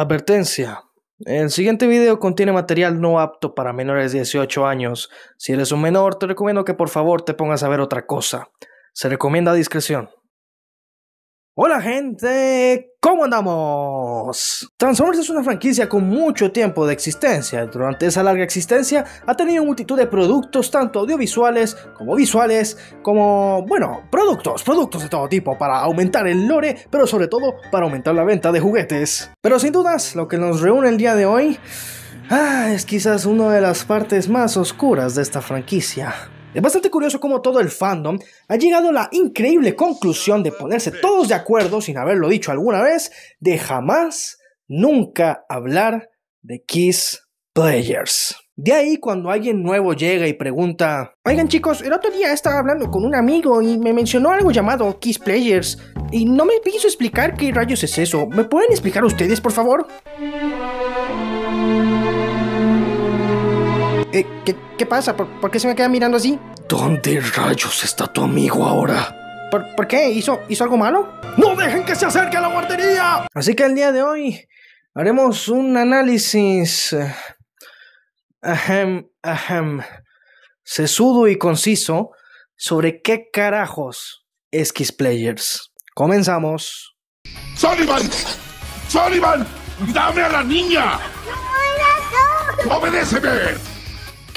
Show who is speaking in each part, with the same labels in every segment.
Speaker 1: Advertencia. El siguiente video contiene material no apto para menores de 18 años. Si eres un menor, te recomiendo que por favor te pongas a ver otra cosa. Se recomienda discreción. Hola gente, ¿cómo andamos? Transformers es una franquicia con mucho tiempo de existencia. Durante esa larga existencia ha tenido multitud de productos, tanto audiovisuales como visuales, como, bueno, productos, productos de todo tipo para aumentar el lore, pero sobre todo para aumentar la venta de juguetes. Pero sin dudas, lo que nos reúne el día de hoy ah, es quizás una de las partes más oscuras de esta franquicia. Es bastante curioso cómo todo el fandom ha llegado a la increíble conclusión de ponerse todos de acuerdo, sin haberlo dicho alguna vez, de jamás, nunca hablar de Kiss Players. De ahí cuando alguien nuevo llega y pregunta, oigan chicos, el otro día estaba hablando con un amigo y me mencionó algo llamado Kiss Players y no me quiso explicar qué rayos es eso. ¿Me pueden explicar ustedes, por favor? ¿Qué, pasa? ¿Por, qué se me queda mirando así?
Speaker 2: ¿Dónde rayos está tu amigo ahora?
Speaker 1: ¿Por, qué? ¿Hizo, ¿Hizo algo malo?
Speaker 2: ¡No dejen que se acerque a la guardería!
Speaker 1: Así que el día de hoy haremos un análisis. Ahem, ahem, sesudo y conciso sobre qué carajos es Kiss Players. Comenzamos.
Speaker 2: ¡Sullivan! ¡Sullivan! ¡Dame a la niña! ¡Obedéceme!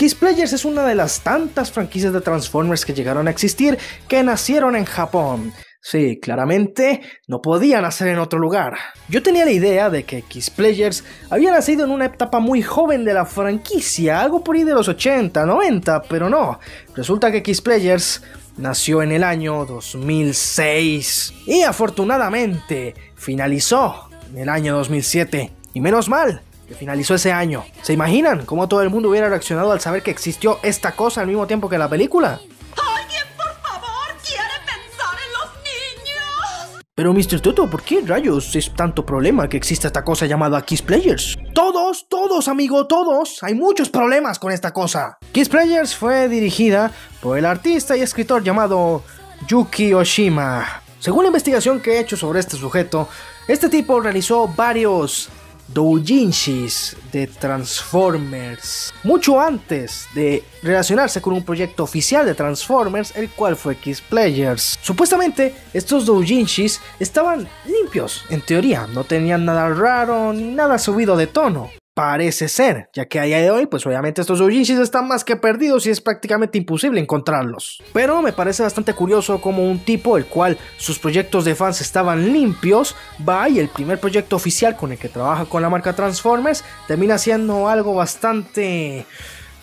Speaker 1: Kiss Players es una de las tantas franquicias de Transformers que llegaron a existir que nacieron en Japón. Sí, claramente no podían nacer en otro lugar. Yo tenía la idea de que Kiss Players había nacido en una etapa muy joven de la franquicia, algo por ahí de los 80, 90, pero no. Resulta que Kiss Players nació en el año 2006 y afortunadamente finalizó en el año 2007. Y menos mal, finalizó ese año. ¿Se imaginan cómo todo el mundo hubiera reaccionado al saber que existió esta cosa al mismo tiempo que la película?
Speaker 3: ¡Alguien, por favor, quiere pensar en los niños!
Speaker 1: Pero Mr. Toto, ¿por qué rayos es tanto problema que exista esta cosa llamada Kiss Players? Todos, todos, amigo, todos. Hay muchos problemas con esta cosa. Kiss Players fue dirigida por el artista y escritor llamado Yuki Oshima. Según la investigación que he hecho sobre este sujeto, este tipo realizó varios doujinshis de Transformers, mucho antes de relacionarse con un proyecto oficial de Transformers, el cual fue Kiss Players. Supuestamente, estos doujinshis estaban limpios, en teoría, no tenían nada raro ni nada subido de tono. Parece ser, ya que a día de hoy, pues obviamente estos doujinshis están más que perdidos y es prácticamente imposible encontrarlos. Pero me parece bastante curioso como un tipo el cual sus proyectos de fans estaban limpios, va y el primer proyecto oficial con el que trabaja con la marca Transformers termina siendo algo bastante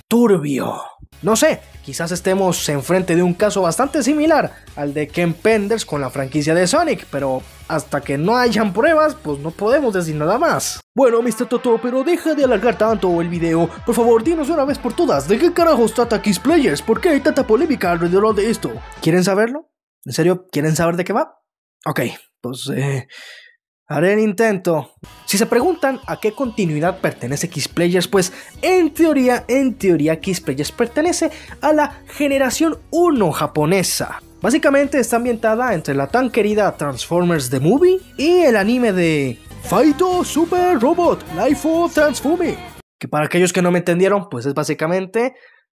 Speaker 1: turbio. No sé, quizás estemos enfrente de un caso bastante similar al de Ken Penders con la franquicia de Sonic, pero hasta que no hayan pruebas, pues no podemos decir nada más. Bueno, Mr. Toto, pero deja de alargar tanto el video. Por favor, dinos una vez por todas, ¿de qué carajos trata Kiss Players? ¿Por qué hay tanta polémica alrededor de esto? ¿Quieren saberlo? ¿En serio? ¿Quieren saber de qué va? Ok, pues eh... Haré el intento. Si se preguntan a qué continuidad pertenece Kiss Players, pues en teoría, en teoría Kiss Players pertenece a la generación 1 japonesa. Básicamente está ambientada entre la tan querida Transformers The Movie y el anime de Faito Super Robot Life of Transforming. Que para aquellos que no me entendieron, pues es básicamente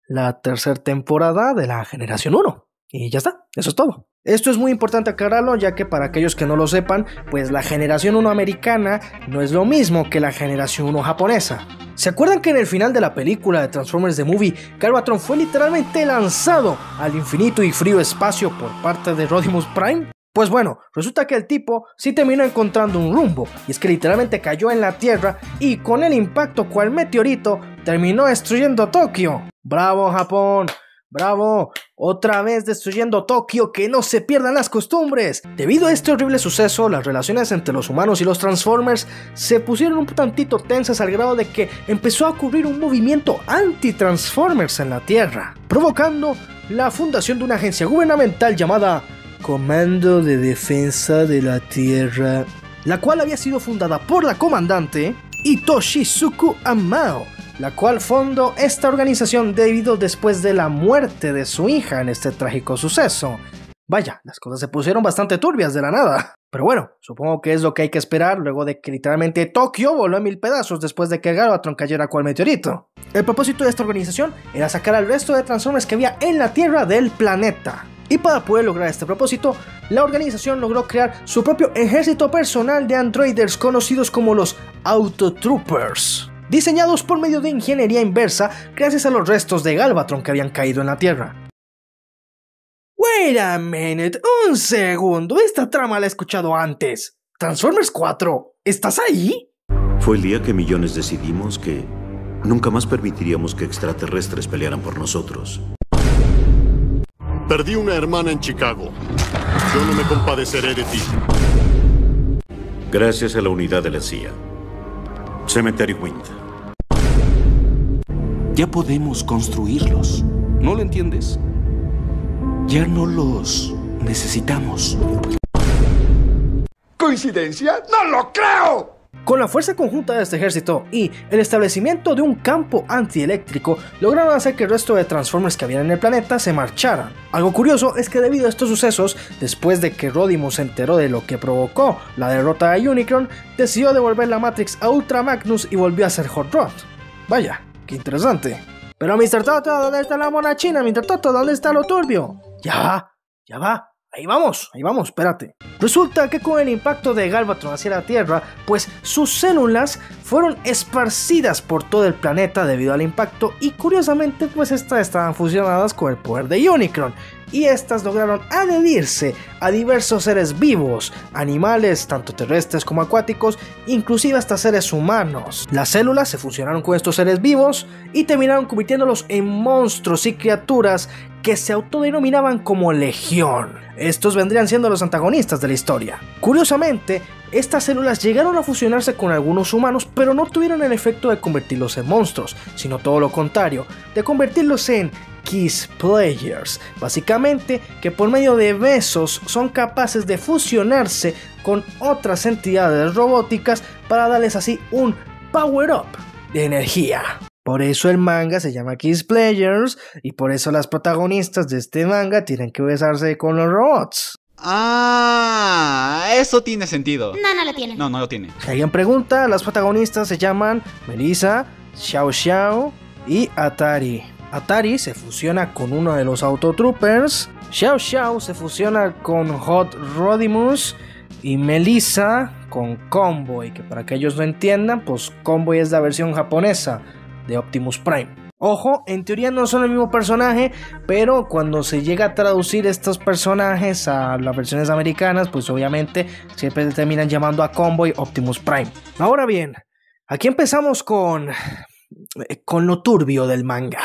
Speaker 1: la tercera temporada de la generación 1. Y ya está, eso es todo. Esto es muy importante aclararlo ya que para aquellos que no lo sepan, pues la generación 1 americana no es lo mismo que la generación 1 japonesa. ¿Se acuerdan que en el final de la película de Transformers The Movie, Galvatron fue literalmente lanzado al infinito y frío espacio por parte de Rodimus Prime? Pues bueno, resulta que el tipo sí terminó encontrando un rumbo, y es que literalmente cayó en la Tierra y con el impacto cual meteorito terminó destruyendo Tokio. ¡Bravo Japón! Bravo, otra vez destruyendo Tokio, que no se pierdan las costumbres. Debido a este horrible suceso, las relaciones entre los humanos y los Transformers se pusieron un tantito tensas al grado de que empezó a ocurrir un movimiento anti-Transformers en la Tierra, provocando la fundación de una agencia gubernamental llamada Comando de Defensa de la Tierra, la cual había sido fundada por la comandante Itoshizuku Amao la cual fundó esta organización debido después de la muerte de su hija en este trágico suceso. Vaya, las cosas se pusieron bastante turbias de la nada. Pero bueno, supongo que es lo que hay que esperar luego de que literalmente Tokio voló en mil pedazos después de que Galvatron cayera cual meteorito. El propósito de esta organización era sacar al resto de Transformers que había en la Tierra del planeta. Y para poder lograr este propósito, la organización logró crear su propio ejército personal de androiders conocidos como los Autotroopers, diseñados por medio de ingeniería inversa gracias a los restos de Galvatron que habían caído en la Tierra. Wait a minute, un segundo, esta trama la he escuchado antes. Transformers 4, ¿estás ahí?
Speaker 4: Fue el día que millones decidimos que nunca más permitiríamos que extraterrestres pelearan por nosotros.
Speaker 5: Perdí una hermana en Chicago. Yo no me compadeceré de ti.
Speaker 4: Gracias a la unidad de la CIA. Cemetery Wind.
Speaker 6: Ya podemos construirlos. ¿No lo entiendes? Ya no los necesitamos.
Speaker 2: ¿Coincidencia? ¡No lo creo!
Speaker 1: Con la fuerza conjunta de este ejército y el establecimiento de un campo antieléctrico, lograron hacer que el resto de Transformers que habían en el planeta se marcharan. Algo curioso es que debido a estos sucesos, después de que Rodimus se enteró de lo que provocó la derrota de Unicron, decidió devolver la Matrix a Ultra Magnus y volvió a ser Hot Rod. Vaya, qué interesante. Pero Mr. Toto, ¿dónde está la mona china? Mr. Toto, ¿dónde está lo turbio? Ya va, ya va. Ahí vamos, ahí vamos, espérate. Resulta que con el impacto de Galvatron hacia la Tierra, pues sus células fueron esparcidas por todo el planeta debido al impacto y curiosamente pues estas estaban fusionadas con el poder de Unicron y estas lograron adherirse a diversos seres vivos, animales tanto terrestres como acuáticos, inclusive hasta seres humanos. Las células se fusionaron con estos seres vivos y terminaron convirtiéndolos en monstruos y criaturas que se autodenominaban como Legión. Estos vendrían siendo los antagonistas de la historia. Curiosamente, estas células llegaron a fusionarse con algunos humanos, pero no tuvieron el efecto de convertirlos en monstruos, sino todo lo contrario, de convertirlos en Kiss Players. Básicamente, que por medio de besos son capaces de fusionarse con otras entidades robóticas para darles así un power up de energía. Por eso el manga se llama Kiss Players y por eso las protagonistas de este manga tienen que besarse con los robots.
Speaker 7: Ah, eso tiene sentido.
Speaker 8: No, no lo tiene.
Speaker 7: No, no lo tiene.
Speaker 1: Si alguien pregunta, las protagonistas se llaman Melissa, Xiao Xiao y Atari. Atari se fusiona con uno de los Autotroopers, Xiao Xiao se fusiona con Hot Rodimus y Melissa con Convoy, que para que ellos no entiendan, pues Convoy es la versión japonesa de Optimus Prime. Ojo, en teoría no son el mismo personaje, pero cuando se llega a traducir estos personajes a las versiones americanas, pues obviamente siempre terminan llamando a Convoy Optimus Prime. Ahora bien, aquí empezamos con con lo turbio del manga.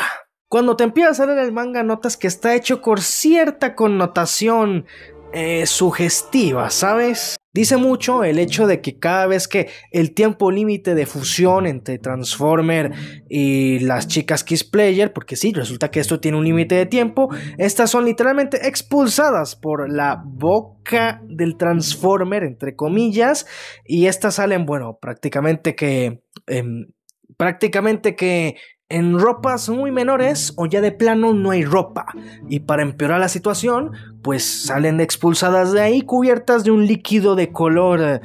Speaker 1: Cuando te empiezas a leer el manga notas que está hecho con cierta connotación eh, sugestiva, ¿sabes? Dice mucho el hecho de que cada vez que el tiempo límite de fusión entre Transformer y las chicas Kiss Player, porque sí, resulta que esto tiene un límite de tiempo, estas son literalmente expulsadas por la boca del Transformer, entre comillas, y estas salen, bueno, prácticamente que... em, prácticamente que en ropas muy menores o ya de plano no hay ropa. Y para empeorar la situación, pues salen expulsadas de ahí cubiertas de un líquido de color eh,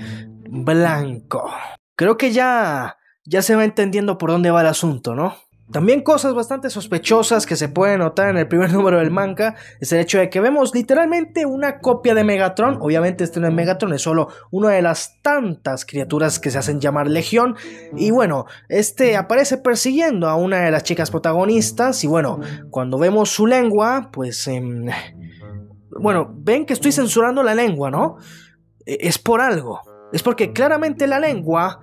Speaker 1: blanco. Creo que ya ya se va entendiendo por dónde va el asunto, ¿no? También cosas bastante sospechosas que se pueden notar en el primer número del manga es el hecho de que vemos literalmente una copia de Megatron. Obviamente este no es Megatron, es solo una de las tantas criaturas que se hacen llamar Legión. Y bueno, este aparece persiguiendo a una de las chicas protagonistas y bueno, cuando vemos su lengua, pues... em, bueno, ven que estoy censurando la lengua, ¿no? E- Es por algo. Es porque claramente la lengua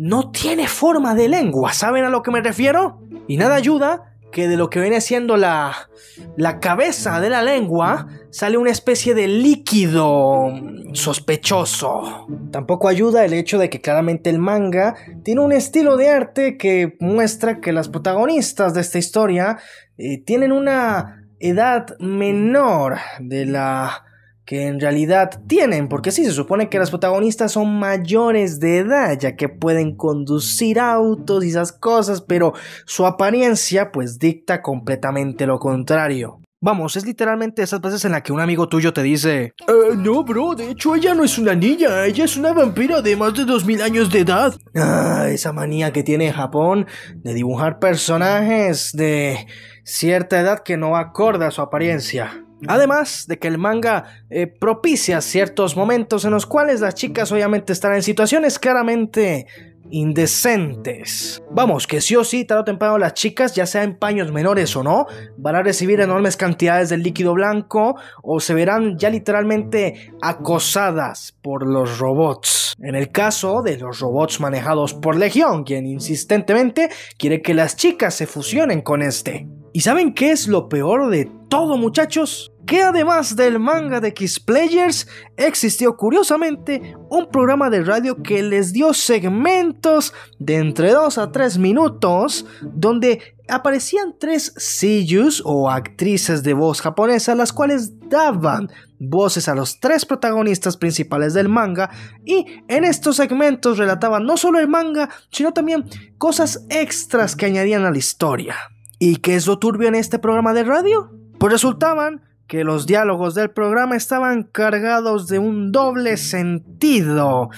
Speaker 1: no tiene forma de lengua. ¿Saben a lo que me refiero? Y nada ayuda que de lo que viene siendo la, la cabeza de la lengua sale una especie de líquido sospechoso. Tampoco ayuda el hecho de que claramente el manga tiene un estilo de arte que muestra que las protagonistas de esta historia eh, tienen una edad menor de la que en realidad tienen, porque sí, se supone que las protagonistas son mayores de edad, ya que pueden conducir autos y esas cosas, pero su apariencia pues dicta completamente lo contrario. Vamos, es literalmente esas veces en las que un amigo tuyo te dice: "Eh, No, bro, de hecho ella no es una niña, ella es una vampira de más de 2000 años de edad. Ah, esa manía que tiene Japón de dibujar personajes de cierta edad que no acorda a su apariencia. Además de que el manga eh, propicia ciertos momentos en los cuales las chicas obviamente están en situaciones claramente indecentes. Vamos, que sí o sí, tarde o temprano las chicas, ya sea en paños menores o no, van a recibir enormes cantidades de líquido blanco o se verán ya literalmente acosadas por los robots. En el caso de los robots manejados por Legión, quien insistentemente quiere que las chicas se fusionen con este. ¿Y saben qué es lo peor de todo, muchachos? Que además del manga de X-Players, existió curiosamente un programa de radio que les dio segmentos de entre 2 a 3 minutos donde aparecían tres seiyus o actrices de voz japonesa las cuales daban voces a los tres protagonistas principales del manga y en estos segmentos relataban no solo el manga sino también cosas extras que añadían a la historia. ¿Y qué es lo turbio en este programa de radio? Pues resultaban que los diálogos del programa estaban cargados de un doble sentido,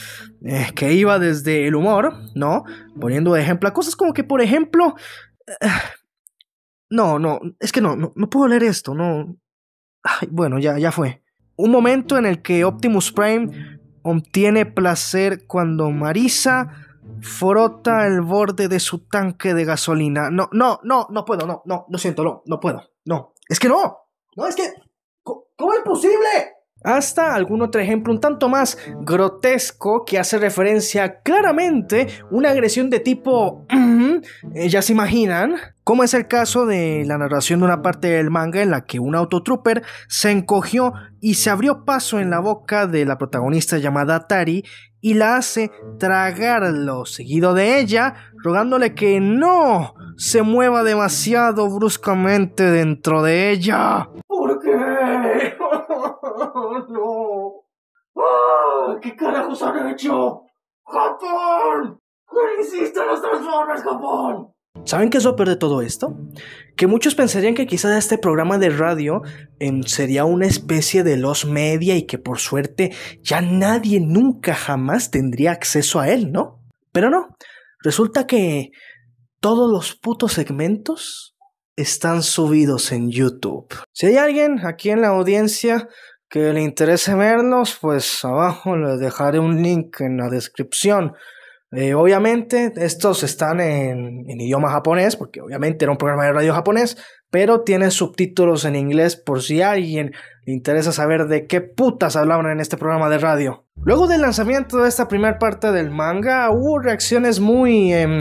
Speaker 1: que iba desde el humor, ¿no? Poniendo de ejemplo a cosas como que, por ejemplo... eh, no, no, es que no, no, no puedo leer esto, no... Ay, bueno, ya, ya fue. Un momento en el que Optimus Prime obtiene placer cuando Marisa frota el borde de su tanque de gasolina. No, no, no, no puedo, no, no, lo siento, no, no puedo, no. Es que no, no, es que... ¿Cómo es posible? Hasta algún otro ejemplo un tanto más grotesco que hace referencia claramente una agresión de tipo... eh, ya se imaginan, como es el caso de la narración de una parte del manga en la que un autotrooper se encogió y se abrió paso en la boca de la protagonista llamada Tari y la hace tragarlo, seguido de ella, rogándole que no se mueva demasiado bruscamente dentro de ella. ¿Por qué? no. ¡Ah! ¿Qué carajos han hecho? ¡Japón! ¿Qué hiciste los Transformers, Japón? ¿Saben qué es lo peor de todo esto? Que muchos pensarían que quizás este programa de radio em, sería una especie de los media y que por suerte ya nadie nunca jamás tendría acceso a él, ¿no? Pero no, resulta que todos los putos segmentos están subidos en YouTube. Si hay alguien aquí en la audiencia que le interese verlos, pues abajo les dejaré un link en la descripción. Eh, obviamente estos están en, idioma japonés, porque obviamente era un programa de radio japonés, pero tiene subtítulos en inglés por si alguien le interesa saber de qué putas hablaban en este programa de radio. Luego del lanzamiento de esta primera parte del manga, hubo reacciones muy, em,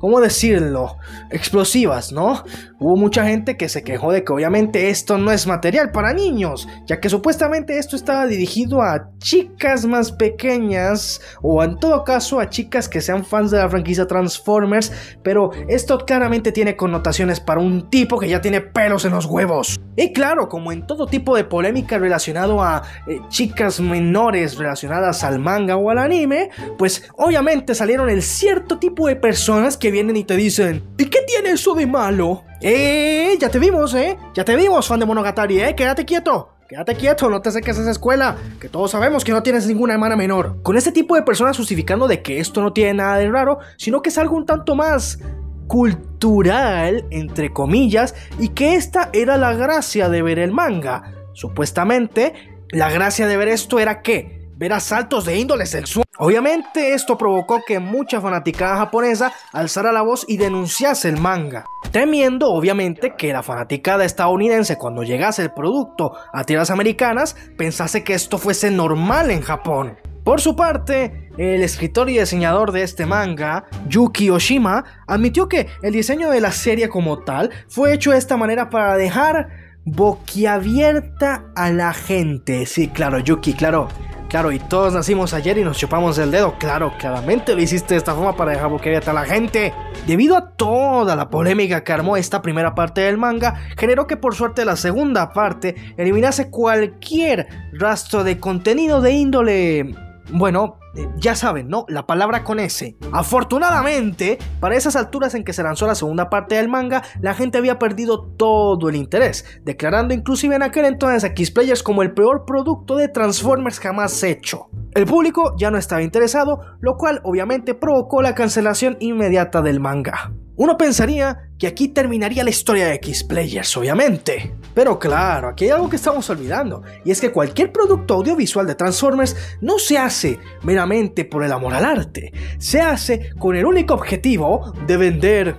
Speaker 1: ¿cómo decirlo? Explosivas, ¿no? Hubo mucha gente que se quejó de que obviamente esto no es material para niños, ya que supuestamente esto estaba dirigido a chicas más pequeñas, o en todo caso a chicas que sean fans de la franquicia Transformers, pero esto claramente tiene connotaciones para un tipo que ya tiene pelos en los huevos. Y claro, como en todo tipo de polémica relacionado a eh, chicas menores relacionadas al manga o al anime, pues obviamente salieron el cierto tipo de personas que vienen y te dicen, ¿y qué tiene eso de malo? Eh, ya te vimos, eh, ya te vimos, fan de Monogatari, eh, quédate quieto. Quédate quieto, no te acerques a esa escuela, que todos sabemos que no tienes ninguna hermana menor. Con este tipo de personas justificando de que esto no tiene nada de raro, sino que es algo un tanto más cultural, entre comillas, y que esta era la gracia de ver el manga. Supuestamente, la gracia de ver esto era que ver asaltos de índole sexual. Obviamente esto provocó que mucha fanaticada japonesa alzara la voz y denunciase el manga, temiendo obviamente que la fanaticada estadounidense cuando llegase el producto a tierras americanas pensase que esto fuese normal en Japón. Por su parte, el escritor y diseñador de este manga, Yuki Oshima, admitió que el diseño de la serie como tal fue hecho de esta manera para dejar boquiabierta a la gente. Sí, claro, Yuki, claro. Claro, y todos nacimos ayer y nos chupamos el dedo. Claro, claramente lo hiciste de esta forma para dejar boquiabierta a la gente. Debido a toda la polémica que armó esta primera parte del manga, generó que por suerte la segunda parte eliminase cualquier rastro de contenido de índole Bueno, eh, ya saben, ¿no? La palabra con S. Afortunadamente, para esas alturas en que se lanzó la segunda parte del manga, la gente había perdido todo el interés, declarando inclusive en aquel entonces a X-Players como el peor producto de Transformers jamás hecho. El público ya no estaba interesado, lo cual obviamente provocó la cancelación inmediata del manga. Uno pensaría que aquí terminaría la historia de X-Players, obviamente. Pero claro, aquí hay algo que estamos olvidando, y es que cualquier producto audiovisual de Transformers no se hace meramente por el amor al arte, se hace con el único objetivo de vender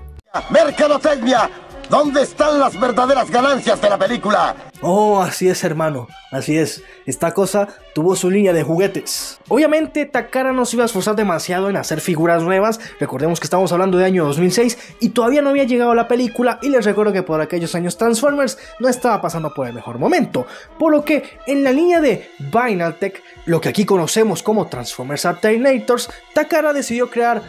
Speaker 2: ¡Mercadotecnia! ¿Dónde están las verdaderas ganancias de la película?
Speaker 1: Oh, así es, hermano. Así es. Esta cosa tuvo su línea de juguetes. Obviamente, Takara no se iba a esforzar demasiado en hacer figuras nuevas. Recordemos que estamos hablando de año 2006 y todavía no había llegado la película. Y les recuerdo que por aquellos años Transformers no estaba pasando por el mejor momento. Por lo que en la línea de Vinaltech, lo que aquí conocemos como Transformers Alternators, Takara decidió crear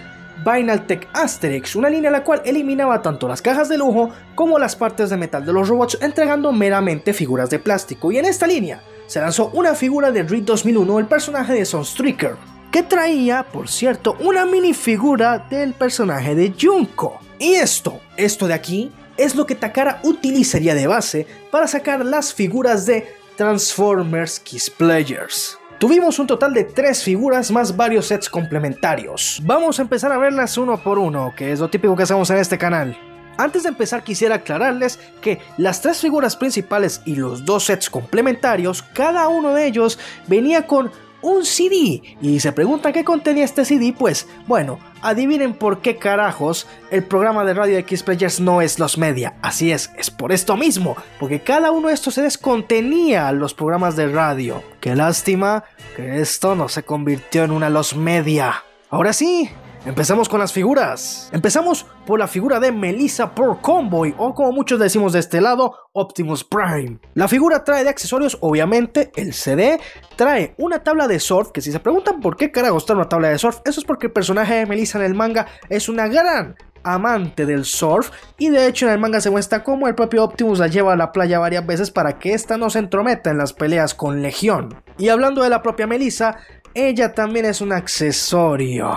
Speaker 1: Vinaltech Asterix, una línea la cual eliminaba tanto las cajas de lujo como las partes de metal de los robots, entregando meramente figuras de plástico. Y en esta línea se lanzó una figura de Reed 2001, el personaje de Sunstreaker, que traía, por cierto, una minifigura del personaje de Junko. Y esto, esto de aquí, es lo que Takara utilizaría de base para sacar las figuras de Transformers Kiss Players. Tuvimos un total de tres figuras más varios sets complementarios. Vamos a empezar a verlas uno por uno, que es lo típico que hacemos en este canal. Antes de empezar quisiera aclararles que las tres figuras principales y los dos sets complementarios, cada uno de ellos venía con un CD. Y se preguntan qué contenía este CD, pues bueno, adivinen por qué carajos el programa de Radio X Players no es Los Media. Así es, es por esto mismo, porque cada uno de estos CDs contenía los programas de radio. Qué lástima que esto no se convirtió en una Los Media. Ahora sí, Empezamos con las figuras. Empezamos por la figura de Melissa Por Convoy, o como muchos decimos de este lado, Optimus Prime. La figura trae de accesorios, obviamente, el CD, trae una tabla de surf, que si se preguntan por qué cara trae una tabla de surf, eso es porque el personaje de Melissa en el manga es una gran amante del surf y de hecho en el manga se muestra como el propio Optimus la lleva a la playa varias veces para que ésta no se entrometa en las peleas con Legión. Y hablando de la propia Melissa, ella también es un accesorio.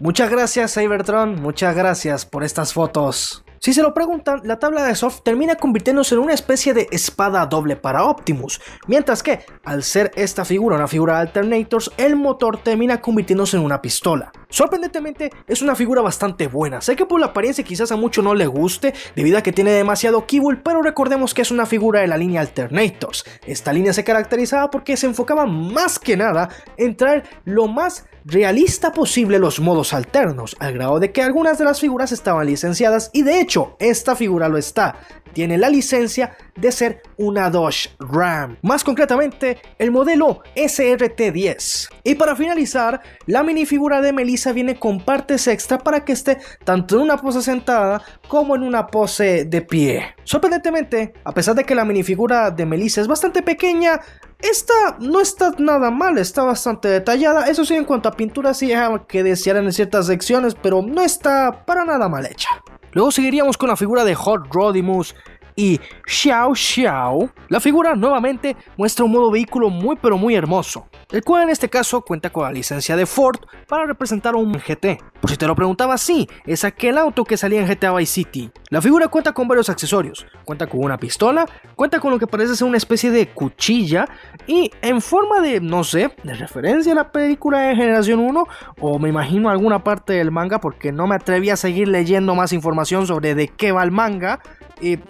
Speaker 1: Muchas gracias Cybertron, muchas gracias por estas fotos. Si se lo preguntan, la tabla de surf termina convirtiéndose en una especie de espada doble para Optimus, mientras que, al ser esta figura una figura de Alternators, el motor termina convirtiéndose en una pistola. Sorprendentemente, es una figura bastante buena. Sé que por la apariencia quizás a mucho no le guste, debido a que tiene demasiado kibble, pero recordemos que es una figura de la línea Alternators. Esta línea se caracterizaba porque se enfocaba más que nada en traer lo más realista posible los modos alternos, al grado de que algunas de las figuras estaban licenciadas y de hecho esta figura lo está. Tiene la licencia de ser una Dodge Ram, más concretamente el modelo SRT10. Y para finalizar, la minifigura de Melissa viene con partes extra para que esté tanto en una pose sentada como en una pose de pie. Sorprendentemente, a pesar de que la minifigura de Melissa es bastante pequeña, esta no está nada mal, está bastante detallada. Eso sí, en cuanto a pintura, sí deja que desear en ciertas secciones, pero no está para nada mal hecha. Luego seguiríamos con la figura de Hot Rodimus y Xiao Xiao, la figura nuevamente muestra un modo vehículo muy pero muy hermoso, el cual en este caso cuenta con la licencia de Ford para representar un GT. Por si te lo preguntabas, sí, es aquel auto que salía en GTA Vice City. La figura cuenta con varios accesorios, cuenta con una pistola, cuenta con lo que parece ser una especie de cuchilla y en forma de, no sé, de referencia a la película de Generación 1 o me imagino alguna parte del manga porque no me atreví a seguir leyendo más información sobre de qué va el manga,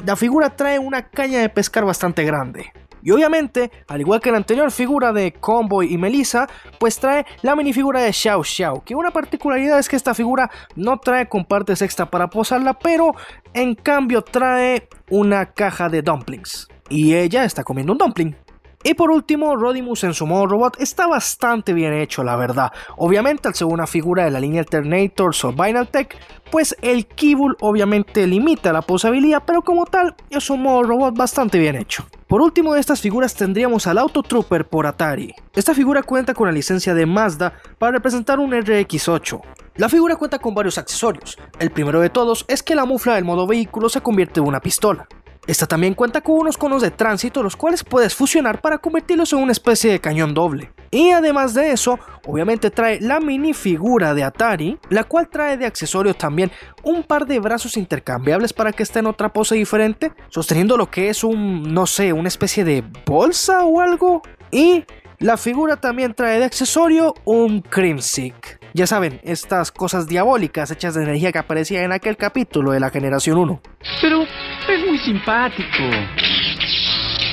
Speaker 1: la figura trae una caña de pescar bastante grande. Y obviamente, al igual que la anterior figura de Convoy y Melissa, pues trae la minifigura de Xiao Xiao, que una particularidad es que esta figura no trae compartes extra para posarla, pero en cambio trae una caja de dumplings. Y ella está comiendo un dumpling. Y por último, Rodimus en su modo robot está bastante bien hecho, la verdad. Obviamente, al ser una figura de la línea Alternators o Tech, pues el Kibble obviamente limita la posibilidad, pero como tal, es un modo robot bastante bien hecho. Por último de estas figuras tendríamos al Auto Trooper por Atari. Esta figura cuenta con la licencia de Mazda para representar un RX-8. La figura cuenta con varios accesorios. El primero de todos es que la mufla del modo vehículo se convierte en una pistola. Esta también cuenta con unos conos de tránsito los cuales puedes fusionar para convertirlos en una especie de cañón doble. Y además de eso, obviamente trae la minifigura de Atari, la cual trae de accesorio también un par de brazos intercambiables para que esté en otra pose diferente, sosteniendo lo que es un, no sé, una especie de bolsa o algo. Y la figura también trae de accesorio un Crimsic. Ya saben, estas cosas diabólicas hechas de energía que aparecían en aquel capítulo de la generación 1.
Speaker 8: Pero es muy simpático.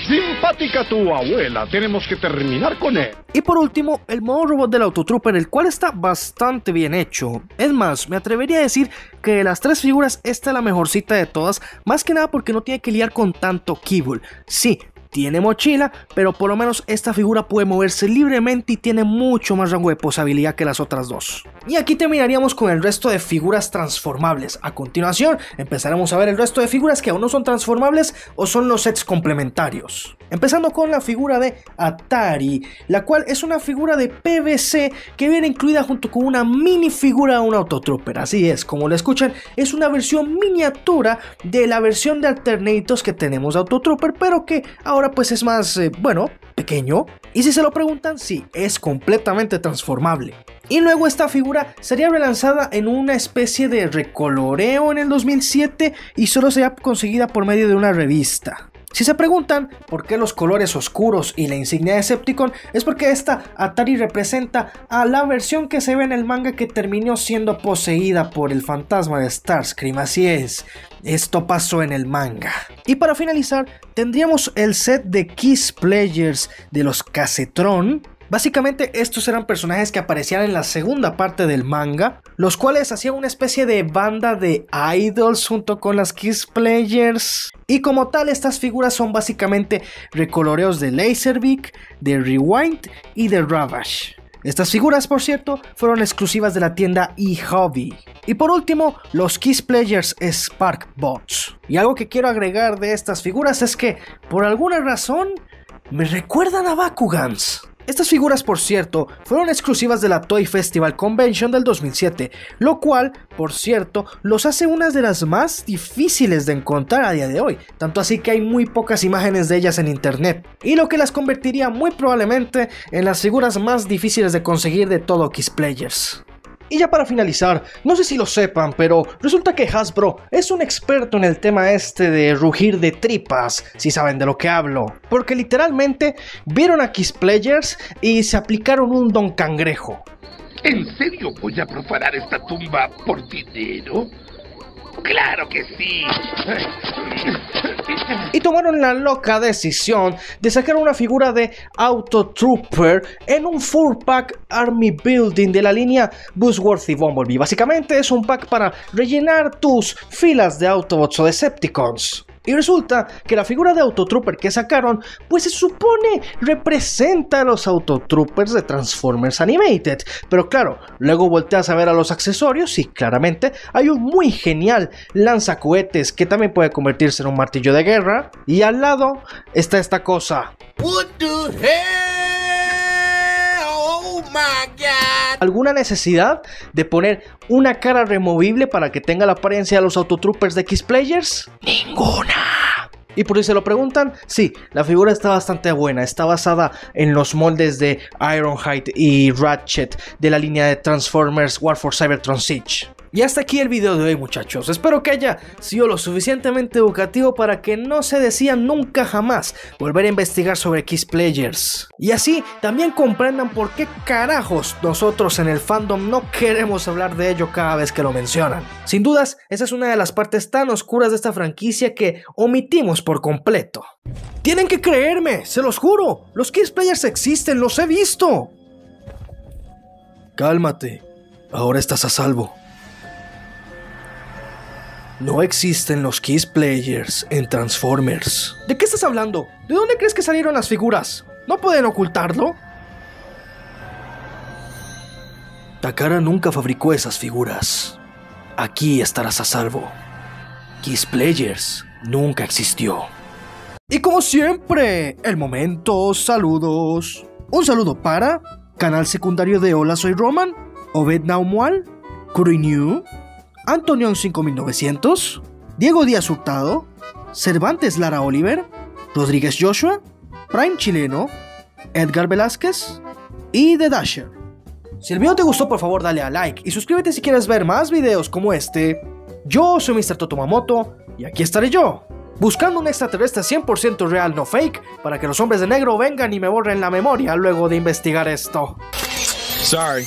Speaker 2: Simpática tu abuela, tenemos que terminar con él.
Speaker 1: Y por último, el modo robot del Autotrooper, el cual está bastante bien hecho. Es más, me atrevería a decir que de las tres figuras, esta es la mejorcita de todas, más que nada porque no tiene que liar con tanto kibble. Sí, tiene mochila, pero por lo menos esta figura puede moverse libremente y tiene mucho más rango de posibilidad que las otras dos. Y aquí terminaríamos con el resto de figuras transformables. A continuación, empezaremos a ver el resto de figuras que aún no son transformables o son los sets complementarios. Empezando con la figura de Atari, la cual es una figura de PVC que viene incluida junto con una mini figura de un Autotrooper. Así es, como lo escuchan, es una versión miniatura de la versión de Alternators que tenemos de Autotrooper, pero que ahora pues es más, eh, bueno, pequeño. Y si se lo preguntan, sí, es completamente transformable. Y luego esta figura sería relanzada en una especie de recoloreo en el 2007 y solo sería conseguida por medio de una revista. Si se preguntan por qué los colores oscuros y la insignia de Decepticon, es porque esta Atari representa a la versión que se ve en el manga que terminó siendo poseída por el fantasma de Starscream. Así es, esto pasó en el manga. Y para finalizar, tendríamos el set de Kiss Players de los Casetron, Básicamente estos eran personajes que aparecían en la segunda parte del manga, los cuales hacían una especie de banda de idols junto con las Kiss Players. Y como tal, estas figuras son básicamente recoloreos de Laserbeak, de Rewind y de Ravage. Estas figuras, por cierto, fueron exclusivas de la tienda eHobby. Y por último, los Kiss Players Spark Bots. Y algo que quiero agregar de estas figuras es que, por alguna razón, me recuerdan a Bakugans. Estas figuras, por cierto, fueron exclusivas de la Toy Festival Convention del 2007, lo cual, por cierto, los hace unas de las más difíciles de encontrar a día de hoy, tanto así que hay muy pocas imágenes de ellas en internet, y lo que las convertiría muy probablemente en las figuras más difíciles de conseguir de todo Kiss Players. Y ya para finalizar, no sé si lo sepan, pero resulta que Hasbro es un experto en el tema este de rugir de tripas, si saben de lo que hablo. Porque literalmente vieron a Kiss Players y se aplicaron un don cangrejo.
Speaker 9: ¿En serio voy a profanar esta tumba por dinero? Claro que sí.
Speaker 1: Y tomaron la loca decisión de sacar una figura de Autotrooper en un full pack Army Building de la línea Buzzworthy Bumblebee. Básicamente es un pack para rellenar tus filas de Autobots o Decepticons. Y resulta que la figura de Autotrooper que sacaron, pues se supone representa a los Autotroopers de Transformers Animated. Pero claro, luego volteas a ver a los accesorios y claramente hay un muy genial lanzacohetes que también puede convertirse en un martillo de guerra. Y al lado está esta cosa. ¿Alguna necesidad de poner una cara removible para que tenga la apariencia de los Autotroopers de X-Players? Ninguna. Y por si se lo preguntan, sí, la figura está bastante buena. Está basada en los moldes de Ironhide y Ratchet de la línea de Transformers War for Cybertron Siege. Y hasta aquí el video de hoy muchachos, espero que haya sido lo suficientemente educativo para que no se decían nunca jamás volver a investigar sobre Kiss Players. Y así también comprendan por qué carajos nosotros en el fandom no queremos hablar de ello cada vez que lo mencionan. Sin dudas, esa es una de las partes tan oscuras de esta franquicia que omitimos por completo. Tienen que creerme, se los juro, los Kiss Players existen, los he visto. Cálmate, ahora estás a salvo. No existen los Kiss Players en Transformers. ¿De qué estás hablando? ¿De dónde crees que salieron las figuras? ¿No pueden ocultarlo? Takara nunca fabricó esas figuras. Aquí estarás a salvo. Kiss Players nunca existió. Y como siempre, el momento saludos. Un saludo para canal secundario de Hola Soy Roman, Obed Naumual, New, Antonion 5900, Diego Díaz Hurtado, Cervantes Lara Oliver, Rodríguez Joshua, Prime Chileno, Edgar Velázquez y The Dasher. Si el video te gustó, por favor dale a like y suscríbete si quieres ver más videos como este. Yo soy Mr. Totomamoto y aquí estaré yo, buscando un extraterrestre 100% real, no fake, para que los hombres de negro vengan y me borren la memoria luego de investigar esto.
Speaker 6: Sorry.